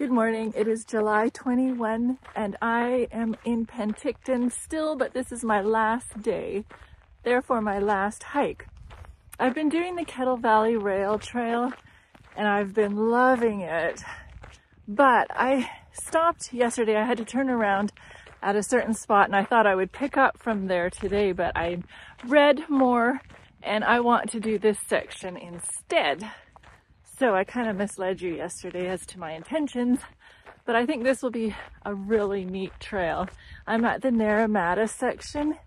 Good morning. It is July 21 and I am in Penticton still, but this is my last day, therefore my last hike. I've been doing the Kettle Valley Rail Trail and I've been loving it. But I stopped yesterday. I had to turn around at a certain spot and I thought I would pick up from there today, but I read more and I want to do this section instead. So I kind of misled you yesterday as to my intentions, but I think this will be a really neat trail. I'm at the Naramata section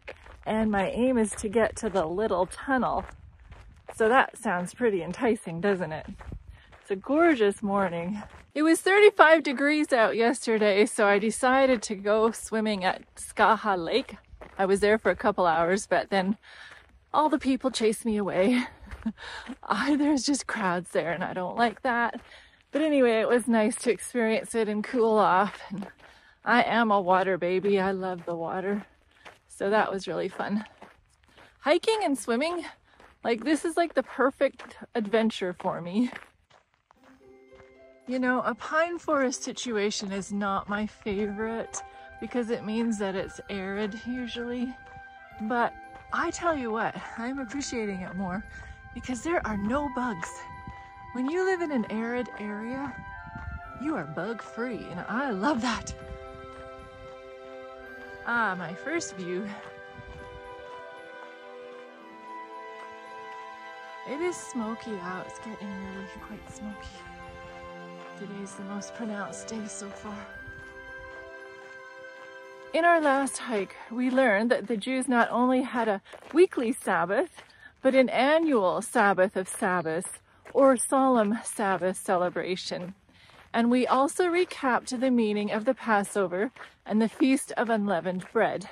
and my aim is to get to the little tunnel. So that sounds pretty enticing, doesn't it? It's a gorgeous morning. It was 35 degrees out yesterday, so I decided to go swimming at Skaha Lake. I was there for a couple hours, but then all the people chased me away. There's just crowds there and I don't like that. But anyway, it was nice to experience it and cool off. And I am a water baby. I love the water. So that was really fun. Hiking and swimming, like this is like the perfect adventure for me. You know, a pine forest situation is not my favorite because it means that it's arid usually. But I tell you what, I'm appreciating it more because there are no bugs. When you live in an arid area, you are bug free and I love that. Ah, my first view. It is smoky out. It's getting really quite smoky. Today's the most pronounced day so far. In our last hike, we learned that the Jews not only had a weekly Sabbath, but an annual Sabbath of Sabbaths or solemn Sabbath celebration. And we also recapped the meaning of the Passover and the Feast of Unleavened Bread.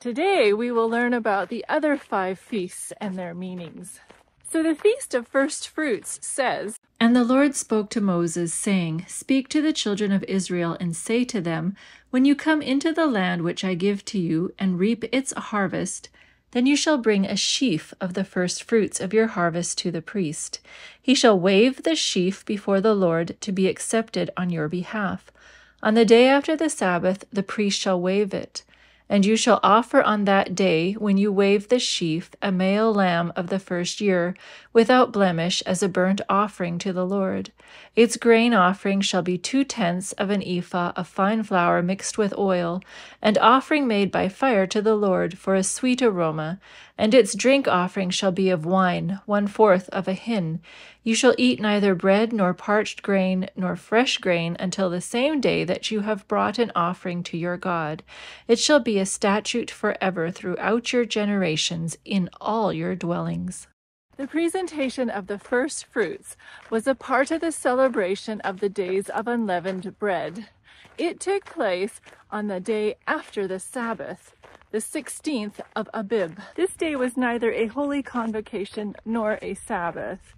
Today we will learn about the other five feasts and their meanings. So the Feast of First Fruits says, And the Lord spoke to Moses, saying, Speak to the children of Israel, and say to them, When you come into the land which I give to you, and reap its harvest, then you shall bring a sheaf of the first fruits of your harvest to the priest. He shall wave the sheaf before the Lord to be accepted on your behalf. On the day after the Sabbath, the priest shall wave it. And you shall offer on that day, when you wave the sheaf, a male lamb of the first year, without blemish, as a burnt offering to the Lord. Its grain offering shall be two tenths of an ephah of fine flour mixed with oil, and offering made by fire to the Lord for a sweet aroma. And its drink offering shall be of wine, one fourth of a hin. You shall eat neither bread nor parched grain nor fresh grain until the same day that you have brought an offering to your God. It shall be a statute forever throughout your generations in all your dwellings. The presentation of the first fruits was a part of the celebration of the days of unleavened bread. It took place on the day after the Sabbath, the 16th of Abib. This day was neither a holy convocation nor a Sabbath.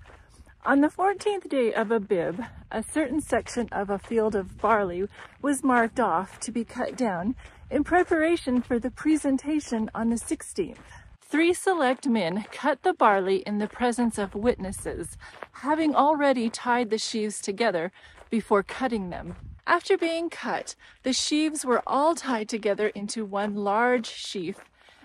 On the 14th day of Abib, a certain section of a field of barley was marked off to be cut down in preparation for the presentation on the 16th. Three select men cut the barley in the presence of witnesses, having already tied the sheaves together before cutting them. After being cut, the sheaves were all tied together into one large sheaf,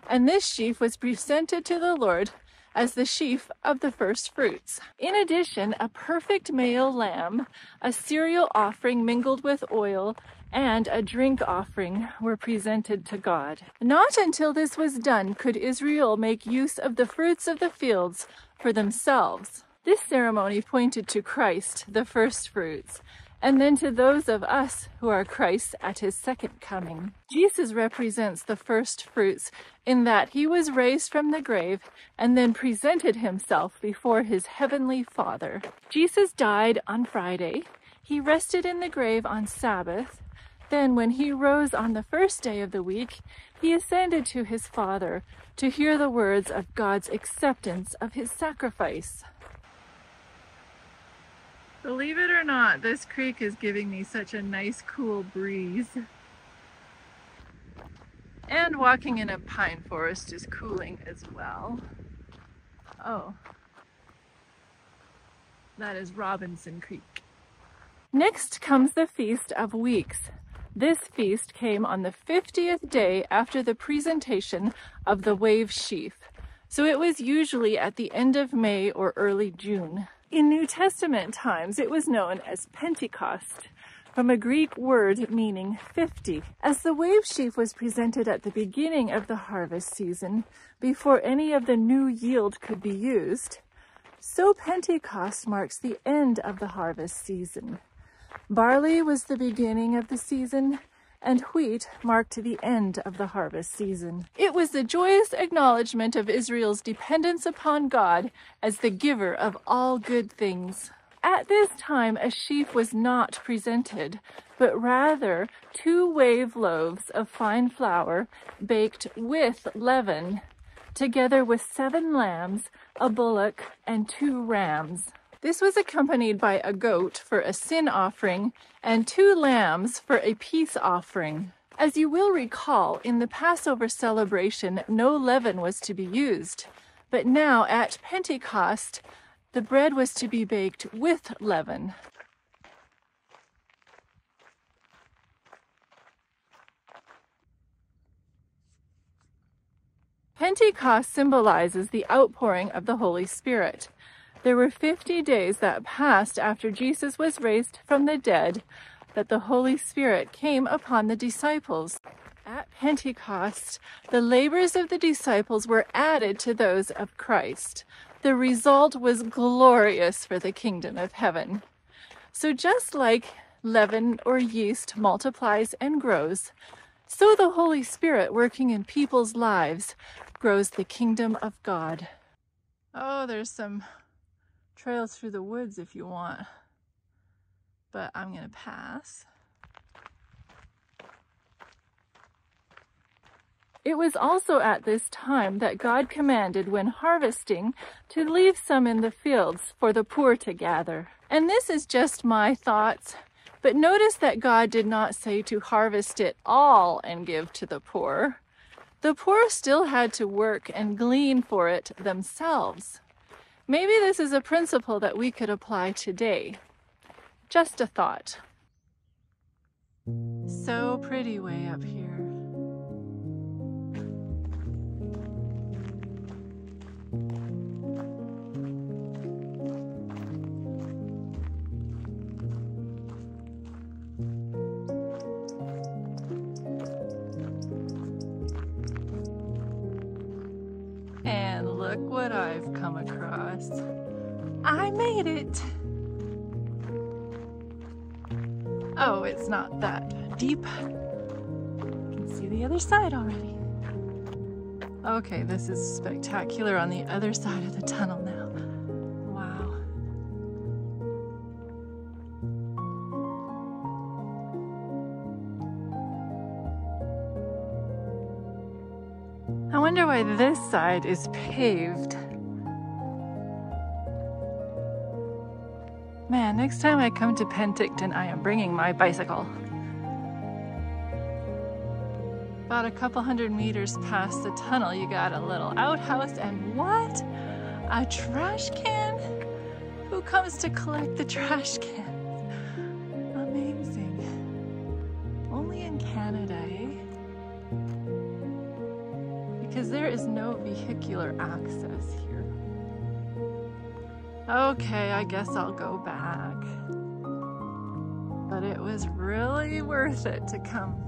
and this sheaf was presented to the Lord as the sheaf of the first fruits. In addition, a perfect male lamb, a cereal offering mingled with oil, and a drink offering were presented to God. Not until this was done could Israel make use of the fruits of the fields for themselves. This ceremony pointed to Christ, the first fruits, and then to those of us who are Christ at his second coming. Jesus represents the first fruits in that he was raised from the grave and then presented himself before his heavenly Father. Jesus died on Friday. He rested in the grave on Sabbath. Then, when he rose on the first day of the week, he ascended to his Father to hear the words of God's acceptance of his sacrifice. Believe it or not, this creek is giving me such a nice cool breeze. And walking in a pine forest is cooling as well. Oh, that is Robinson Creek. Next comes the Feast of Weeks. This feast came on the 50th day after the presentation of the wave sheaf, so it was usually at the end of May or early June. In New Testament times, it was known as Pentecost, from a Greek word meaning 50. As the wave sheaf was presented at the beginning of the harvest season, before any of the new yield could be used, so Pentecost marks the end of the harvest season. Barley was the beginning of the season, and wheat marked the end of the harvest season. It was the joyous acknowledgement of Israel's dependence upon God as the giver of all good things. At this time, a sheaf was not presented, but rather two wave loaves of fine flour baked with leaven, together with seven lambs, a bullock, and two rams. This was accompanied by a goat for a sin offering and two lambs for a peace offering. As you will recall, in the Passover celebration, no leaven was to be used. But now at Pentecost, the bread was to be baked with leaven. Pentecost symbolizes the outpouring of the Holy Spirit. There were 50 days that passed after Jesus was raised from the dead that the Holy Spirit came upon the disciples. At Pentecost, the labors of the disciples were added to those of Christ. The result was glorious for the kingdom of heaven. So just like leaven or yeast multiplies and grows, so the Holy Spirit working in people's lives grows the kingdom of God. Oh, there's some trails through the woods if you want, but I'm going to pass. It was also at this time that God commanded when harvesting to leave some in the fields for the poor to gather. And this is just my thoughts, but notice that God did not say to harvest it all and give to the poor. The poor still had to work and glean for it themselves. Maybe this is a principle that we could apply today. Just a thought. So pretty way up here. I made it! Oh, it's not that deep. You can see the other side already. Okay, this is spectacular on the other side of the tunnel now. Wow. I wonder why this side is paved. Next time I come to Penticton, I am bringing my bicycle. About a couple hundred meters past the tunnel, you got a little outhouse, and what? A trash can? Who comes to collect the trash cans? Amazing. Only in Canada, eh? Because there is no vehicular access here. Okay, I guess I'll go back. But it was really worth it to come.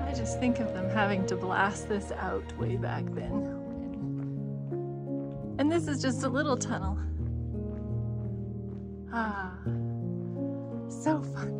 I just think of them having to blast this out way back then. This is just a little tunnel. Ah, so fun.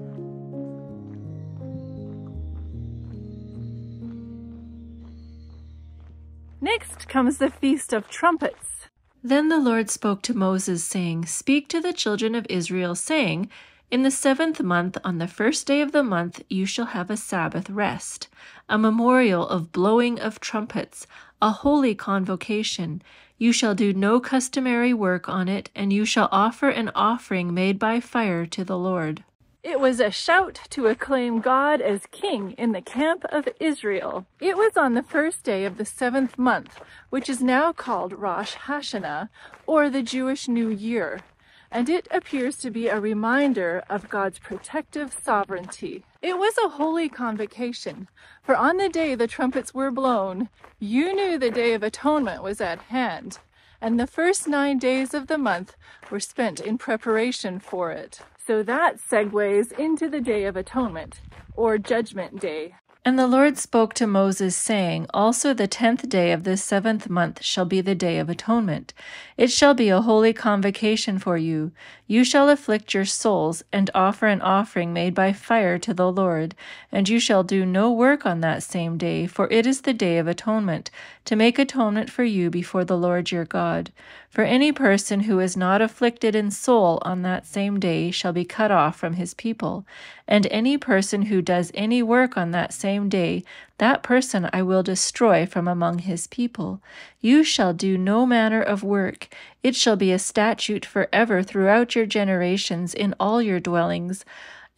Next comes the Feast of Trumpets. Then the Lord spoke to Moses, saying, Speak to the children of Israel, saying, In the seventh month, on the first day of the month, you shall have a Sabbath rest, a memorial of blowing of trumpets, a holy convocation. You shall do no customary work on it, and you shall offer an offering made by fire to the Lord. It was a shout to acclaim God as king in the camp of Israel. It was on the first day of the seventh month, which is now called Rosh Hashanah, or the Jewish New Year, and it appears to be a reminder of God's protective sovereignty. It was a holy convocation, for on the day the trumpets were blown, you knew the Day of Atonement was at hand, and the first nine days of the month were spent in preparation for it. So that segues into the Day of Atonement, or Judgment Day. And the Lord spoke to Moses, saying, Also the tenth day of this seventh month shall be the day of atonement. It shall be a holy convocation for you. You shall afflict your souls, and offer an offering made by fire to the Lord. And you shall do no work on that same day, for it is the day of atonement, to make atonement for you before the Lord your God. For any person who is not afflicted in soul on that same day shall be cut off from his people. And any person who does any work on that same day, that person I will destroy from among his people. You shall do no manner of work. It shall be a statute forever throughout your generations in all your dwellings.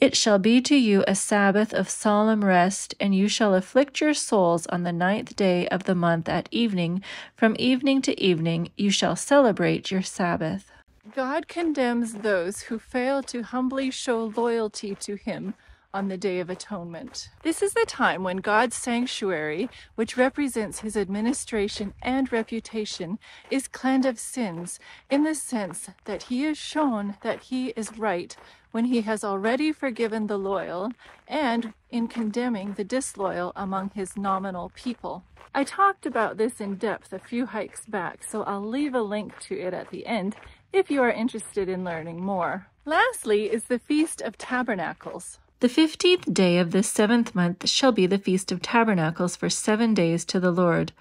It shall be to you a Sabbath of solemn rest, and you shall afflict your souls on the ninth day of the month at evening. From evening to evening you shall celebrate your Sabbath. God condemns those who fail to humbly show loyalty to Him on the Day of Atonement. This is the time when God's sanctuary, which represents His administration and reputation, is cleansed of sins in the sense that He is shown that He is right when He has already forgiven the loyal and in condemning the disloyal among His nominal people. I talked about this in depth a few hikes back, so I'll leave a link to it at the end if you are interested in learning more. Lastly is the Feast of Tabernacles. The fifteenth day of this seventh month shall be the Feast of Tabernacles for seven days to the Lord.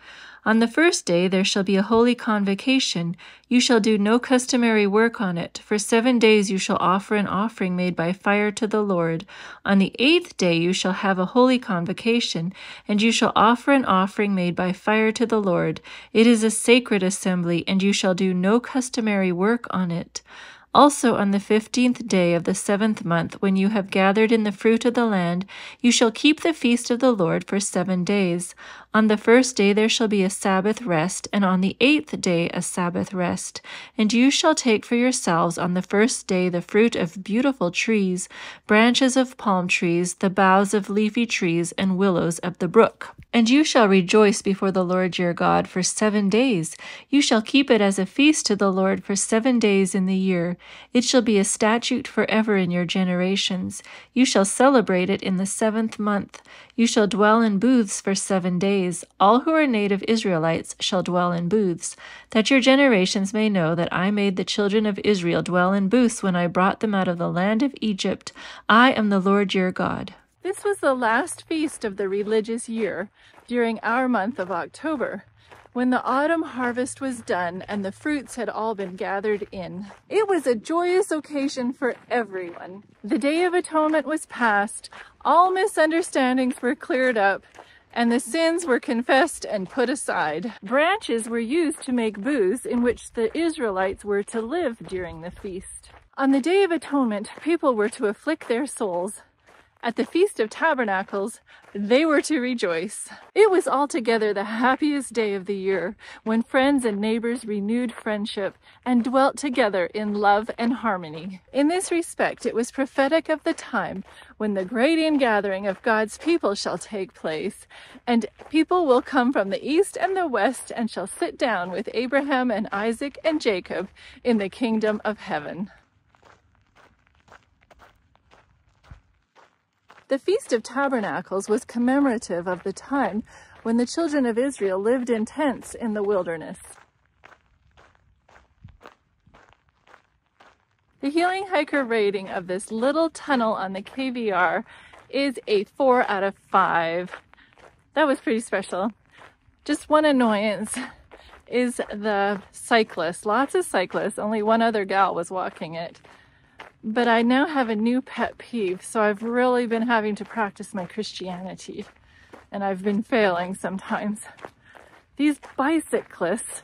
On the first day there shall be a holy convocation. You shall do no customary work on it. For seven days you shall offer an offering made by fire to the Lord. On the eighth day you shall have a holy convocation, and you shall offer an offering made by fire to the Lord. It is a sacred assembly, and you shall do no customary work on it. Also on the fifteenth day of the seventh month, when you have gathered in the fruit of the land, you shall keep the feast of the Lord for seven days. On the first day there shall be a Sabbath rest, and on the eighth day a Sabbath rest. And you shall take for yourselves on the first day the fruit of beautiful trees, branches of palm trees, the boughs of leafy trees, and willows of the brook. And you shall rejoice before the Lord your God for seven days. You shall keep it as a feast to the Lord for seven days in the year. It shall be a statute forever in your generations. You shall celebrate it in the seventh month. You shall dwell in booths for seven days. All who are native Israelites shall dwell in booths, that your generations may know that I made the children of Israel dwell in booths when I brought them out of the land of Egypt. I am the Lord your God. This was the last feast of the religious year during our month of October, when the autumn harvest was done and the fruits had all been gathered in. It was a joyous occasion for everyone. The Day of Atonement was past, all misunderstandings were cleared up, and the sins were confessed and put aside. Branches were used to make booths in which the Israelites were to live during the feast. On the Day of Atonement, people were to afflict their souls at the Feast of Tabernacles, they were to rejoice. It was altogether the happiest day of the year when friends and neighbors renewed friendship and dwelt together in love and harmony. In this respect, it was prophetic of the time when the great ingathering of God's people shall take place, and people will come from the east and the west and shall sit down with Abraham and Isaac and Jacob in the kingdom of heaven. The Feast of Tabernacles was commemorative of the time when the children of Israel lived in tents in the wilderness. The Healing Hiker rating of this little tunnel on the KVR is a 4 out of 5. That was pretty special. Just one annoyance is the cyclist. Lots of cyclists. Only one other gal was walking it. But I now have a new pet peeve, so I've really been having to practice my Christianity, and I've been failing sometimes. These bicyclists,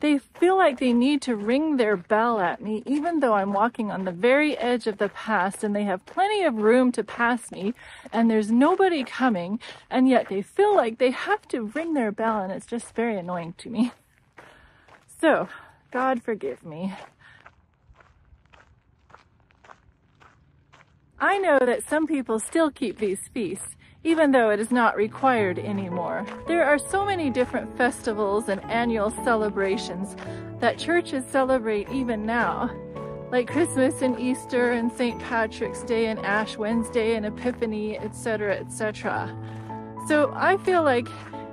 they feel like they need to ring their bell at me, even though I'm walking on the very edge of the pass and they have plenty of room to pass me and there's nobody coming, and yet they feel like they have to ring their bell, and it's just very annoying to me. So, God forgive me. I know that some people still keep these feasts, even though it is not required anymore. There are so many different festivals and annual celebrations that churches celebrate even now, like Christmas and Easter and St. Patrick's Day and Ash Wednesday and Epiphany, etc., etc. So I feel like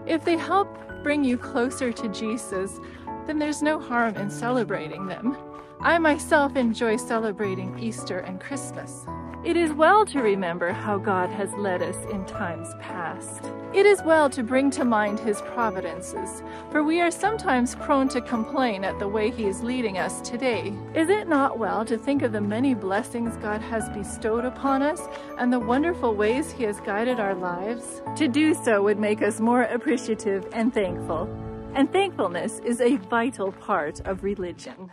if they help bring you closer to Jesus, then there's no harm in celebrating them. I myself enjoy celebrating Easter and Christmas. It is well to remember how God has led us in times past. It is well to bring to mind his providences, for we are sometimes prone to complain at the way he is leading us today. Is it not well to think of the many blessings God has bestowed upon us and the wonderful ways he has guided our lives? To do so would make us more appreciative and thankful. And thankfulness is a vital part of religion.